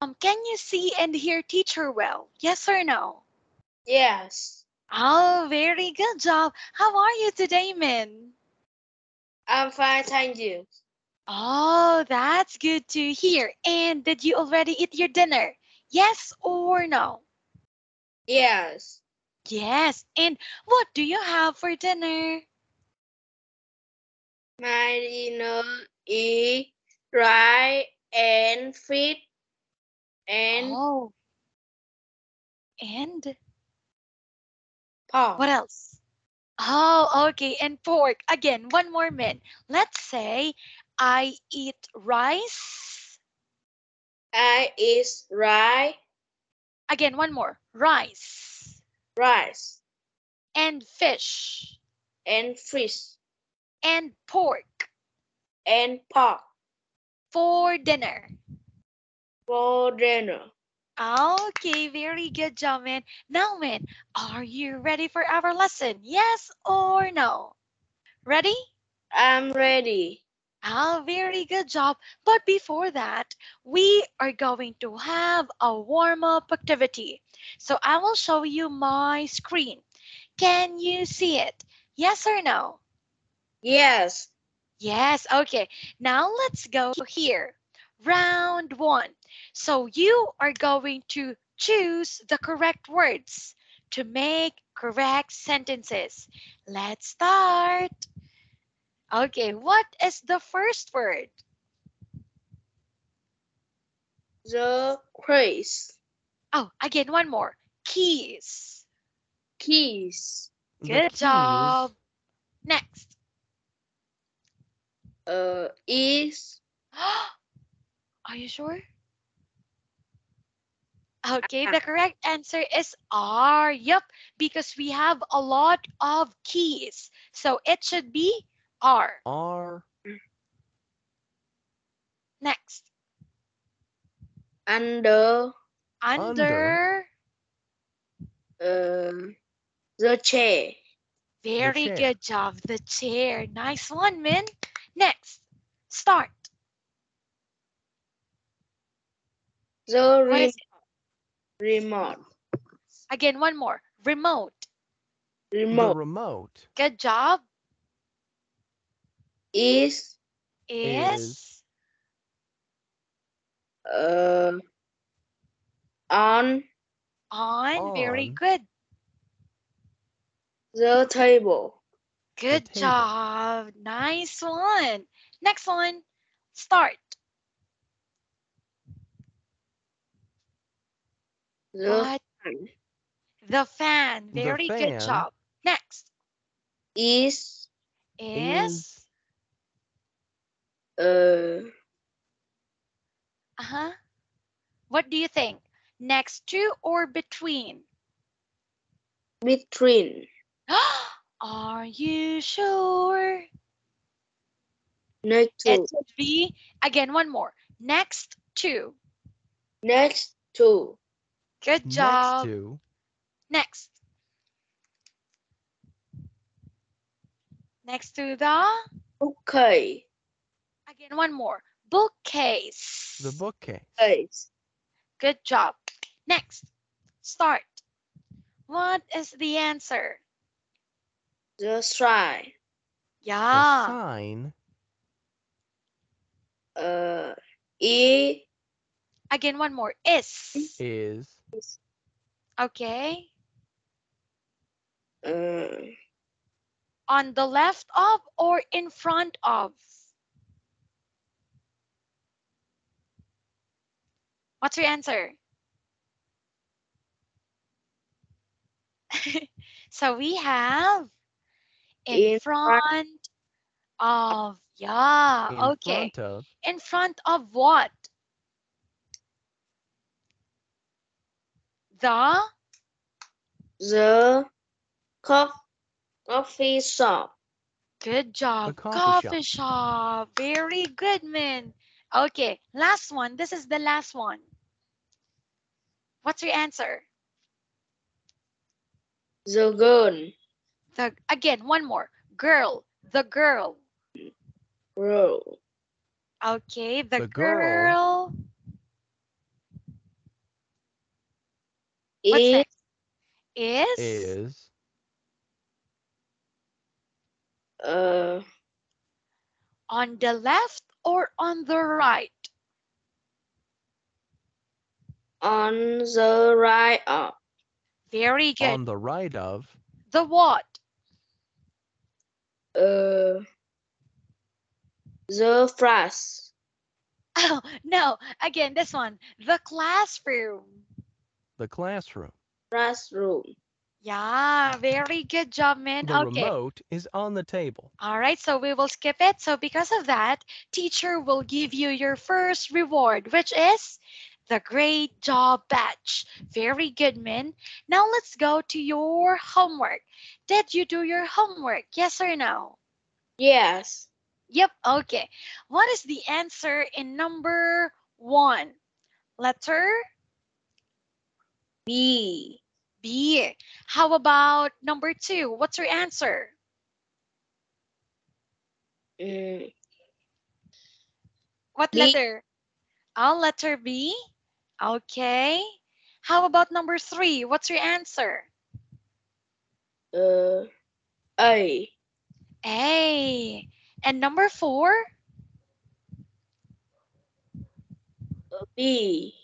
Um, can you see and hear teacher well? Yes or no? Yes. Oh, very good job. How are you today, Minh? I'm fine, thank you. Oh, that's good to hear. And did you already eat your dinner? Yes or no? Yes. Yes. And what do you have for dinner? My dinner is rice and fish and Oh. And pork. what else? Oh, okay. And pork. Again, one more minute. Let's say I eat rice. I eat rice, Again, one more. Rice rice and fish and fish and pork and pork for dinner. Dinner. Okay, very good job, man. Now, man, are you ready for our lesson? Yes or no? Ready? I'm ready. Ah, very good job. But before that, we are going to have a warm-up activity. So I will show you my screen. Can you see it? Yes or no? Yes. Yes, okay. Now let's go here. Round one. So you are going to choose the correct words to make correct sentences. Let's start. Okay, what is the first word? The quiz. Oh, again, one more. Keys. Keys. Good keys. job. Next. Uh, is Are you sure? Okay, the correct answer is R. Yep, because we have a lot of keys. So it should be R. R. Next. under Under. uh, the chair. Very chair. good job. The chair. Nice one, Minh. Next. Start. The What is re- remote. Again, one more. Remote. the Remote remote Good job. is Is. Is. uh, on On. Very good. the table. Good table. job. Nice one. Next one. Start. The What? fan The fan. The Very good job. Next is is. uh, Uh-huh. What do you think? Next to or between? between. Are you sure? Next to. It should be, again, one more. Next to. Next to. Good next job. to Next. Next to the, Okay. again, one more. Bookcase. the bookcase. Case. Good job. Next. Start. What is the answer? The sign. Yeah. The Yeah. sign Uh, E Again, one more. Is. is Okay. uh, On the left of or in front of? What's your answer? so we have in, In front- front of. Yeah. in okay. front of In front of what? The the cof- coffee shop. good job. coffee shop. Very good, man. Okay, last one. This is the last one. What's your answer? The girl. The again, one more. Girl. The girl. Girl. Okay, the, The girl. girl. Is? Is, Is. uh on the left or on the right? on the right of Very good. On the right of. the what? uh the front Oh, no. Again, this one. The classroom. The classroom. classroom. Yeah, very good job, man. The okay. remote is on the table. All right, so we will skip it. So because of that, teacher will give you your first reward, which is the great job badge. Very good, man. Now let's go to your homework. Did you do your homework? Yes or no? Yes. Yep, okay. What is the answer in number one? Letter B. B. How about number two? What's your answer? Mm, What B. letter? Oh, letter B. Okay. How about number three? What's your answer? uh, A. A. And number four? uh, B.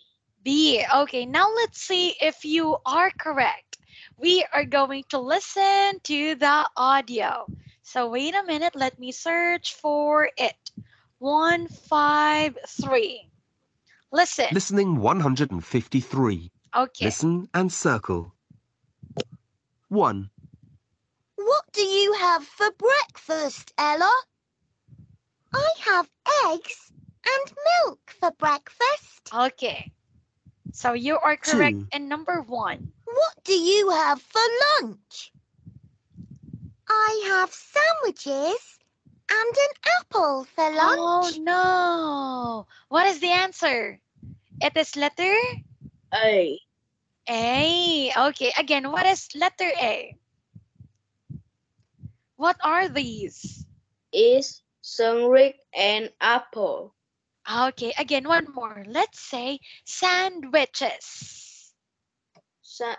B. Okay, now let's see if you are correct. We are going to listen to the audio. So wait a minute, let me search for it. One, five, three. Listen. Listening 153. Okay. Listen and circle. 1, What do you have for breakfast, Ella? I have eggs and milk for breakfast. Okay. So you are correct Two. in number one. What do you have for lunch? I have sandwiches and an apple for lunch. Oh lunch. no. What is the answer? It is letter A. A. Okay, again, what is letter A? What are these? Is sandwich and apple. Okay, again, one more. Let's say sandwiches. Sa-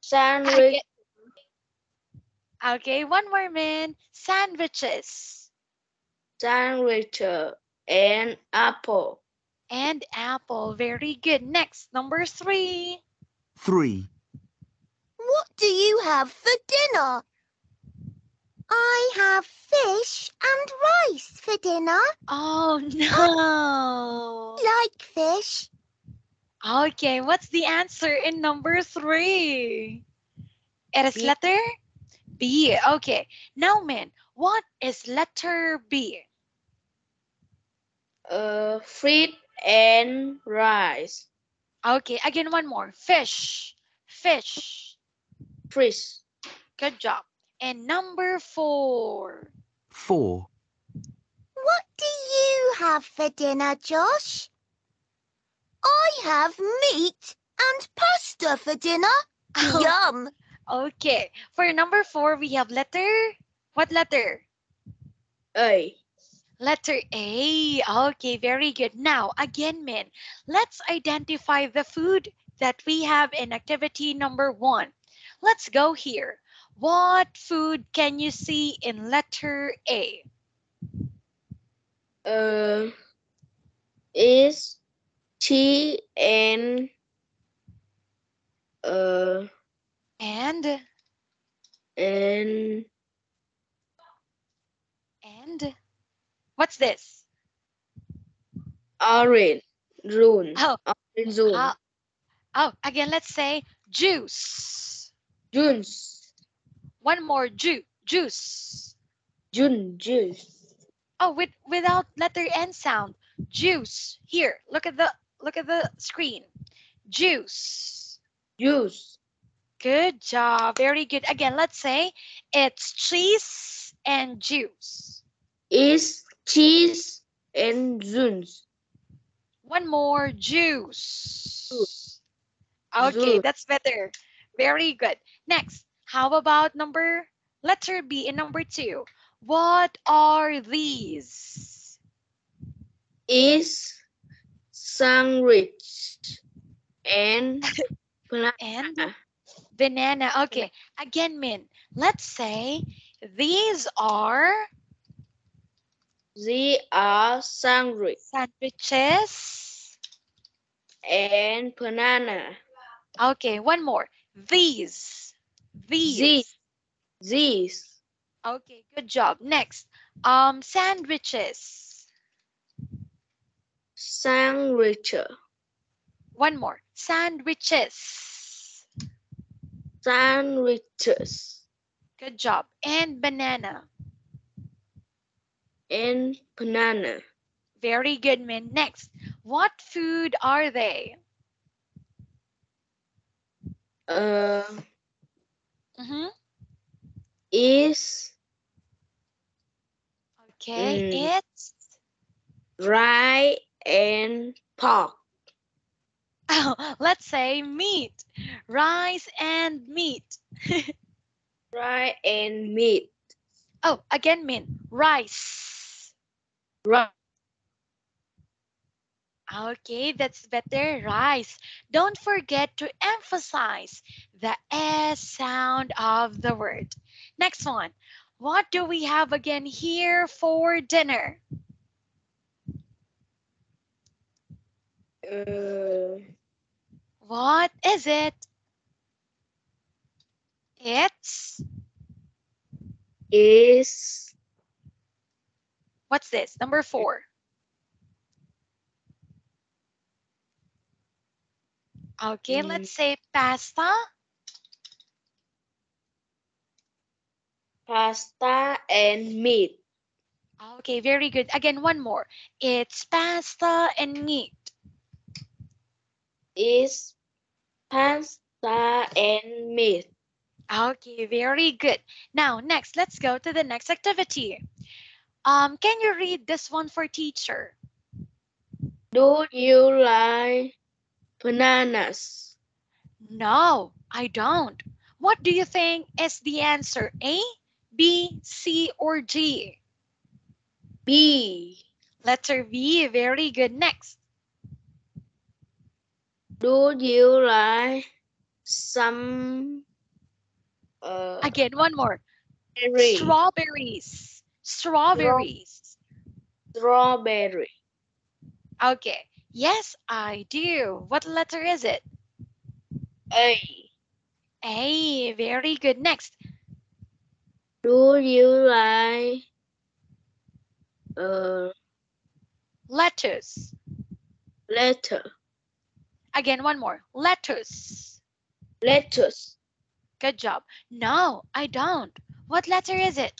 sandwich Okay, one more man. Sandwiches sandwich and apple. and apple. Very good. Next, number three. 3, What do you have for dinner? I have fish and rice for dinner. Oh no. Like fish. Okay, what's the answer in number three? It is B. letter B. Okay, now, man, what is letter B? Uh, fruit and rice. Okay, again, one more. Fish. Fish. Fish. Good job. And number four. 4, What do you have for dinner, Josh? I have meat and pasta for dinner. Oh. Yum. Okay, for number four, we have letter. What letter? A. Letter A. Okay, very good. Now, again, men, let's identify the food that we have in activity number one. Let's go here. What food can you see in letter A? Uh, is cheese and uh And, and and, what's this? orange zone. Oh, Orange zone. uh, oh, again, let's say juice. Juice. One more, ju juice. June juice. Oh, with without letter N sound. Juice. Here, look at the look at the screen. Juice. Juice. Good job. Very good. Again, let's say it's cheese and juice. Is cheese and juice. One more juice. Okay, Juice. that's better. Very good. Next, how about number letter B in number two? What are these? Is sandwich and banana. and banana. Okay. Again, Minh. Let's say these are They are sandwich sandwiches. and banana. Okay, one more. These. These. These. These Okay, good job. Next. Um, sandwiches. sandwich, One more. Sandwiches. sandwiches Good job. And banana. and banana. Very good, Minh. Next. What food are they? Uh, Mm-hmm. is Okay, Mm. it's rice and pork. Oh, let's say meat. Rice and meat. Rice and meat. Oh, again, Minh. Rice. Rice. Okay, that's better. Rice. Don't forget to emphasize the S sound of the word. Next one. What do we have again here for dinner? Uh, What is it? It's is what's this? Number four. Okay, Mm. let's say pasta. pasta and meat. Okay, very good. Again, one more. It's pasta and meat. Is pasta and meat. Okay, very good. Now, next, let's go to the next activity. Um, can you read this one for teacher? Do you like bananas? No, I don't. What do you think is the answer? A, B, C, or G? B. Letter B, very good. Next. Do you like some uh, Again, one more. berry? Strawberries. Strawberries. Strawberry. Okay. Yes, I do. What letter is it? A. A, very good. Next. Do you like uh, letters? letter? Again, one more. Letters. Letters. Good job. No, I don't. What letter is it?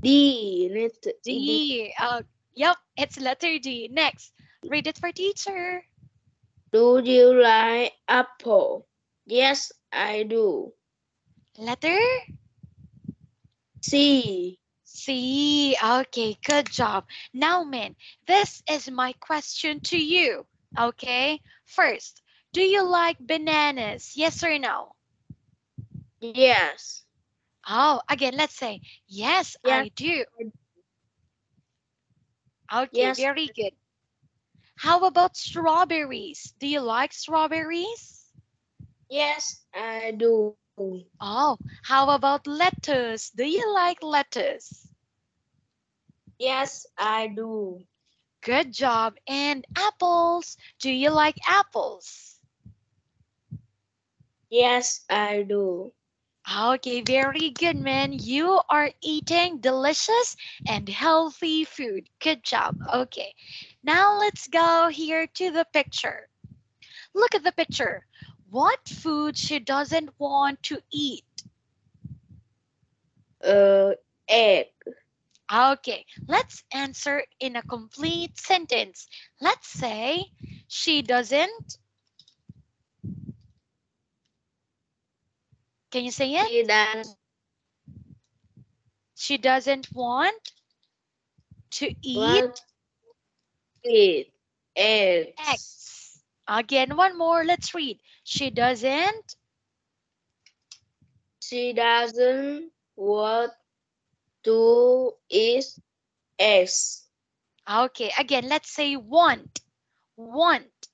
D. Letter D. D. Uh, yep, it's letter D. Next. Read it for teacher. Do you like apple? Yes, I do. Letter C. C. Okay, good job. Now, Minh, this is my question to you. Okay, first, do you like bananas? Yes or no? Yes. Oh, again, let's say, yes, Yeah. I do. Okay, Yes. very good. How about strawberries? Do you like strawberries? Yes, I do. Oh, how about lettuce? Do you like lettuce? Yes, I do. Good job. And apples? Do you like apples? Yes, I do. Okay, very good, man. You are eating delicious and healthy food. Good job. Okay, now let's go here to the picture. Look at the picture. What food she doesn't want to eat? Uh, egg. Okay, let's answer in a complete sentence. Let's say she doesn't. Can you say it? She doesn't. She doesn't want to eat want eat eggs. eggs. Again, one more. Let's read. She doesn't. She doesn't want to eat eggs. Okay, again, let's say want. Want.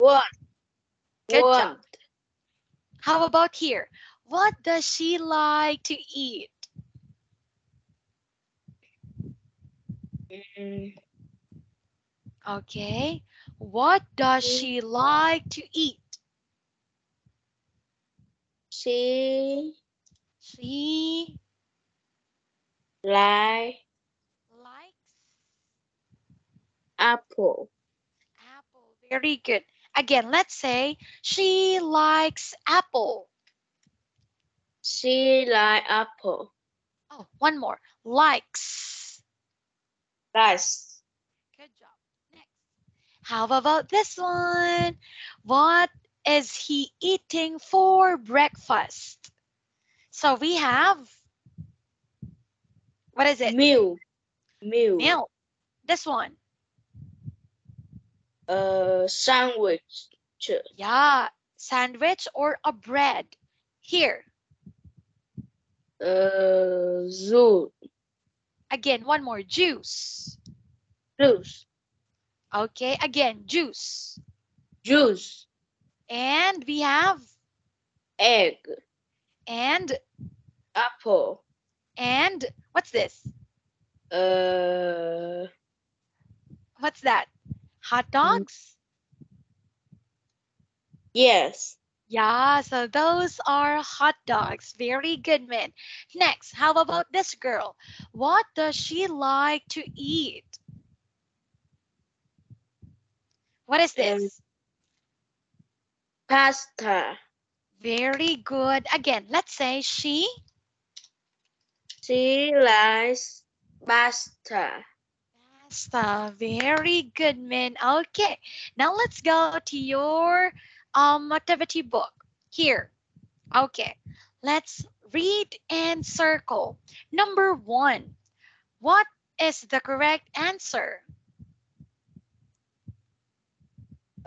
Want. Good One. job. How about here? What does she like to eat? Mm, Okay. What does she like to eat? She She like likes apple. apple. Very good. Again, let's say she likes apple. She like apple. Oh, one more. Likes. Rice. Good job. Next. How about this one? What is he eating for breakfast? So we have, what is it? Milk. Milk. Milk. This one. Uh, sandwich. Yeah, sandwich or a bread. Here, Uh, zoo. again, one more. Juice. Juice. Okay, again, juice. Juice. And we have, Egg. and, Apple. and, what's this? Uh, What's that? Hot dogs? yes. Yeah, so those are hot dogs. Very good, man. Next, how about this girl? What does she like to eat? What is this? Pasta. Very good. Again, let's say she. She likes pasta. Pasta. Very good, man. Okay, now let's go to your um activity book. Here. Okay, let's read and circle. Number one. What is the correct answer?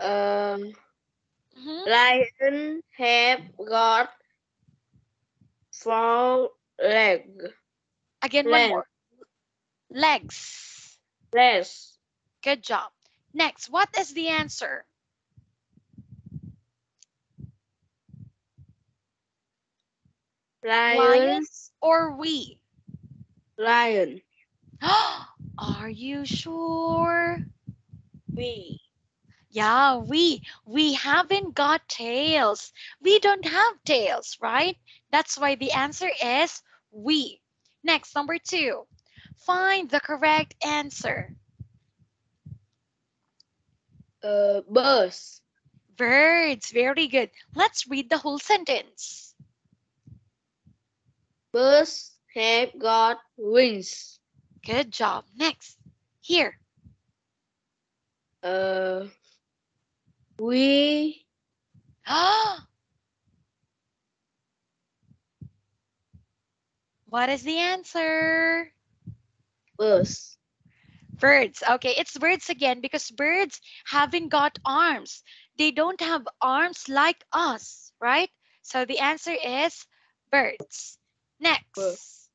Um, Mhm. lion have got four leg. Again, one more. Legs. Legs. Good job. Next, what is the answer? Lion. Lions or we? Lion. Are you sure? We. Yeah, we we haven't got tails. We don't have tails, right? That's why the answer is we. Next, number two. Find the correct answer. Uh, birds. Birds, very good. Let's read the whole sentence. Birds have got wings. Good job. Next, here. Uh, we what is the answer? birds. Birds. Okay, it's birds again because birds haven't got arms. They don't have arms like us, right? So the answer is birds. Next.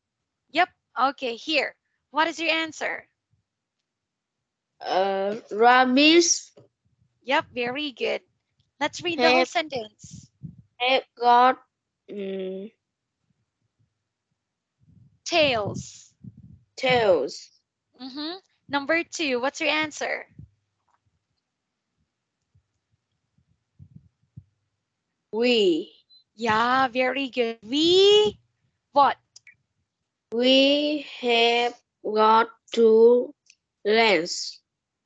Yep. Okay, here. What is your answer? Uh, rabbits Yep, very good. Let's read the whole sentence. have got mm, Tails. tails. Mm-hmm. Number two, what's your answer? We. Yeah, very good. We what? We have got two legs.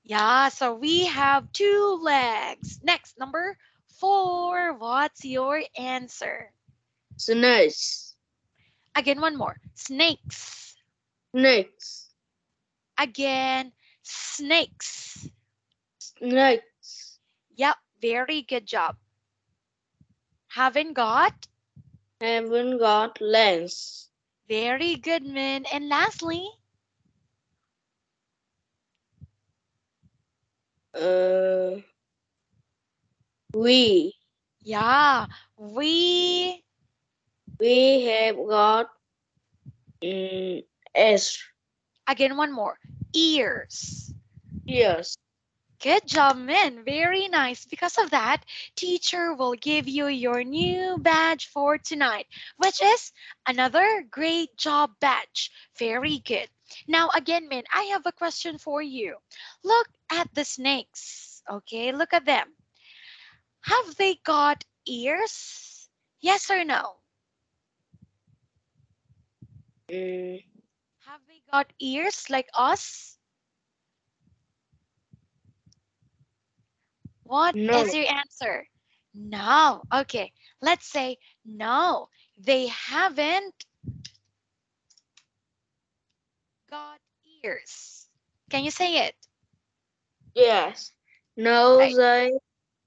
Yeah, so we have two legs. Next, number four. What's your answer? Snakes. Again, one more. Snakes. Snakes. Again, snakes. Snakes. Yep, very good job. Haven't got. Haven't got legs. Very good, man. And lastly, Uh, we. yeah, we. We have got mm, S. Again, one more. Ears. Ears. Good job, Minh. Very nice. Because of that, teacher will give you your new badge for tonight, which is another great job badge. Very good. Now, again, Minh, I have a question for you. Look at the snakes. Okay, look at them. Have they got ears? Yes or no? Mm, Have they got ears like us? What is No. your answer? No. Okay, let's say no. They haven't got ears. Can you say it? yes. No, Right. they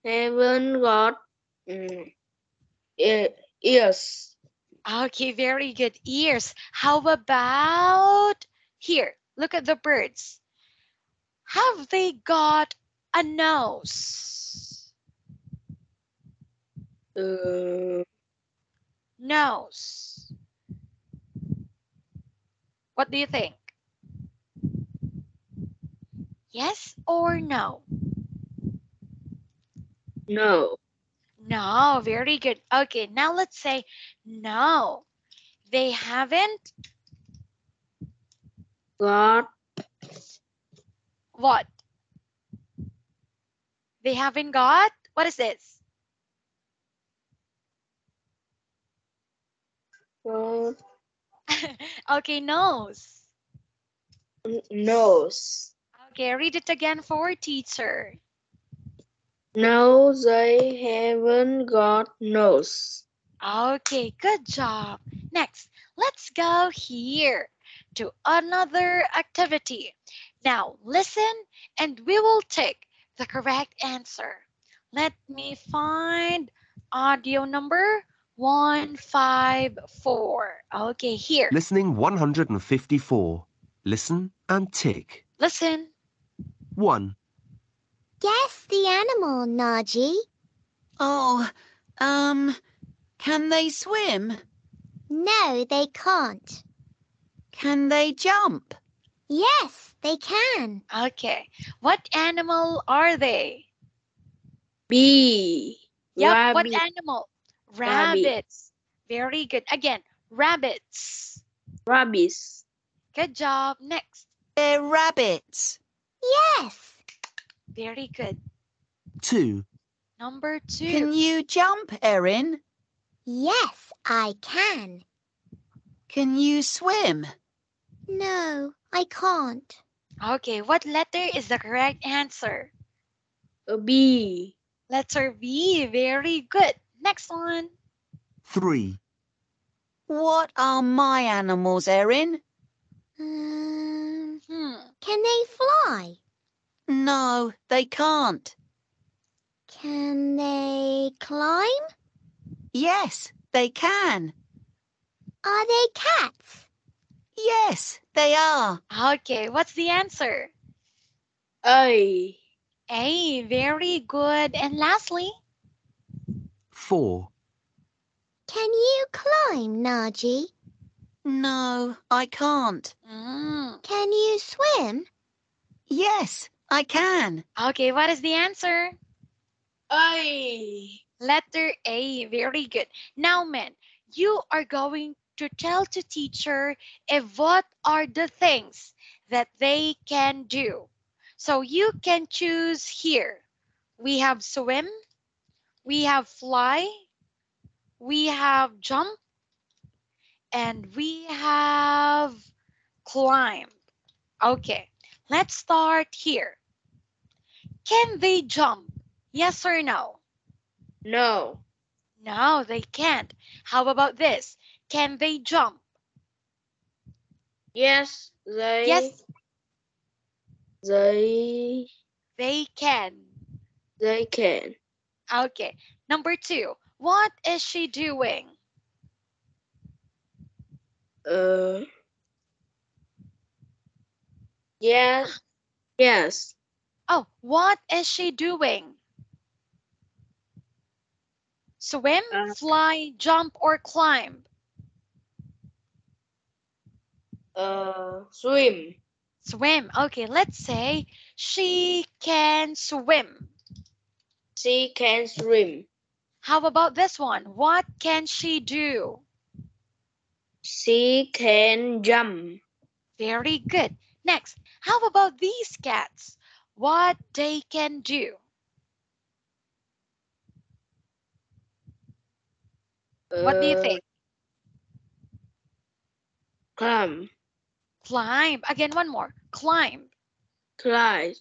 haven't got mm, ears. Okay, very good. Ears. How about here? Look at the birds. Have they got a nose? Uh, Nose. What do you think? Yes or no? no. No, very good. Okay, now let's say no. They haven't Got what? They haven't got what is this? got okay, nose. nose. Okay, read it again for teacher. No, they haven't got nose. Okay, good job. Next, let's go here to another activity. Now, listen and we will take the correct answer. Let me find audio number 154. Okay, here. Listening 154. Listen and tick. Listen. 1, Guess the animal, Naji. Oh, um, can they swim? No, they can't. Can they jump? Yes, they can. Okay. What animal are they? B. Yep, what Rabbit. animal? Rabbit. Rabbits. Very good. Again, rabbits. Rabbits. Good job. Next. They're rabbits. Yes. Very good. 2, Number two. Can you jump, Erin? Yes, I can. Can you swim? No, I can't. Okay, what letter is the correct answer? A B. Letter B. Very good. Next one. 3, What are my animals, Erin? Um, Hmm. can they fly? No, they can't. Can they climb? Yes, they can. Are they cats? Yes, they are. Okay, what's the answer? A. A. Very good. And lastly, 4, Can you climb, Naji? No, I can't. mm, Can you swim? Yes, I can. okay, what is the answer? A. Letter A. Very good. Now, men, you are going to tell to teacher if what are the things that they can do. So you can choose here. We have swim, we have fly, we have jump, and we have climb. Okay, let's start here. Can they jump? Yes or no? No. No, they can't. How about this? Can they jump? Yes, they. Yes, They. they can. They can. Okay. Number two, what is she doing? Uh. Yes. Yes. Oh, what is she doing? Swim, Uh, fly, jump, or climb? Uh. Swim. Swim. Okay, let's say She can swim. She can swim. How about this one? What can she do? She can jump. Very good. Next, how about these cats? What they can do? What do you Uh, think? Climb. Climb. Again, one more. Climb. Climb.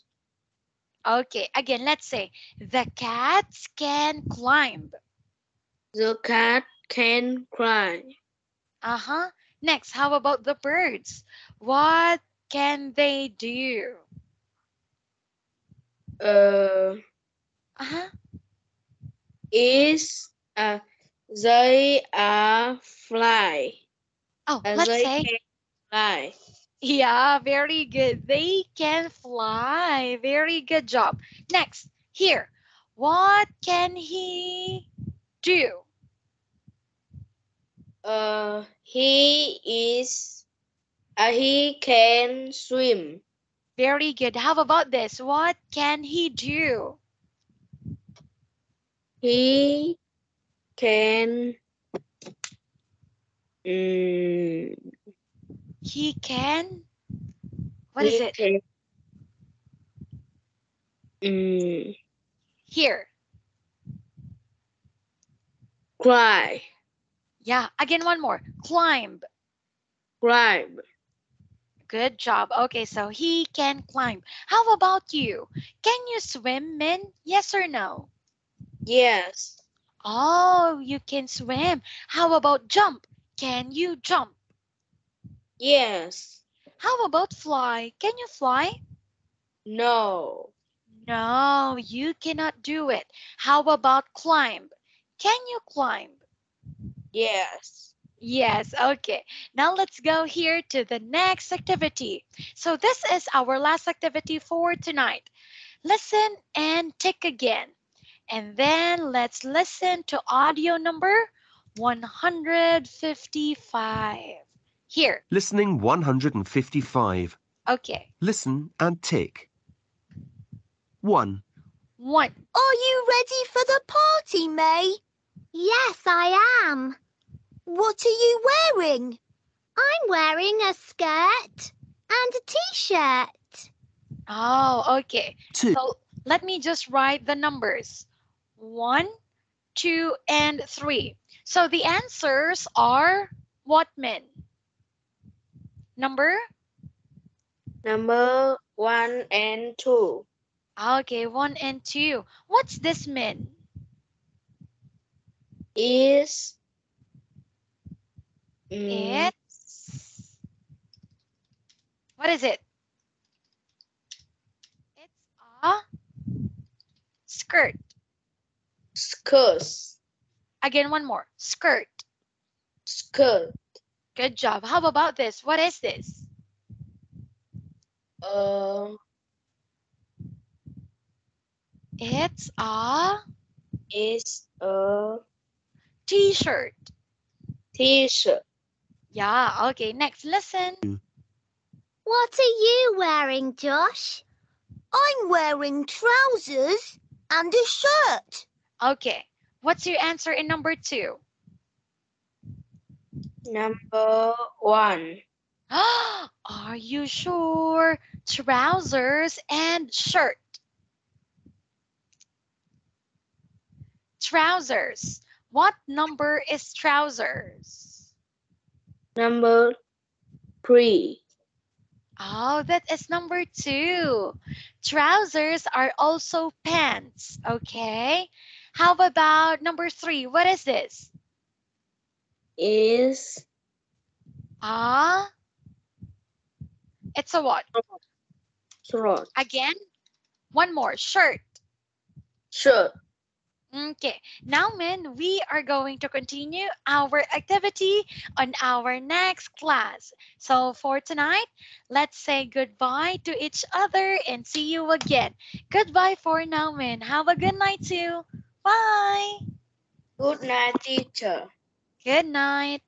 Okay, again, let's say the cats can climb. The cat can climb. Uh-huh. Next, how about the birds? What can they do? Uh, Uh-huh. is uh, they are fly. Oh, Uh, let's they say, can fly. yeah, very good. They can fly. Very good job. Next, here. What can he do? Uh, he is. Uh, he can swim. Very good. How about this? What can he do? He can. Mm, He can. What is he it? Can, mm, Here. cry. Yeah. Again, one more. Climb. Climb. Good job. Okay, so he can climb. How about you? Can you swim, Minh? Yes or no? Yes. Oh, you can swim. How about jump? Can you jump? Yes. How about fly? Can you fly? No. No, you cannot do it. How about climb? Can you climb? Yes. Yes, okay. Now let's go here to the next activity. So this is our last activity for tonight. Listen and tick again. And then let's listen to audio number 155. Here, Listening 155. okay. Listen and tick. 1, One. Are you ready for the party, May? Yes, I am. What are you wearing? I'm wearing a skirt and a t-shirt. Oh, okay. 2, So let me just write the numbers. One, two, and three. So the answers are what men? Number? Number one and two. Okay, one and two. What's this men? Is. mm, It's what is it? It's a skirt. skirts. Again, one more. Skirt. Skirt. Good job. How about this? What is this? Uh, It's a is a t-shirt. t-shirt. Yeah, okay. Next, listen. What are you wearing, Josh? I'm wearing trousers and a shirt. Okay. What's your answer in number two? Number one. Are you sure? Trousers and shirt. Trousers. What number is trousers? Number three. Oh, that is number two. Trousers are also pants. Okay. How about number three? What is this? Is Ah, it's a what? short. Again, one more shirt. Shirt. Okay, now, men, we are going to continue our activity on our next class. So, for tonight, let's say goodbye to each other and see you again. Goodbye for now, men. Have a good night, too. Bye. Good night, teacher. Good night.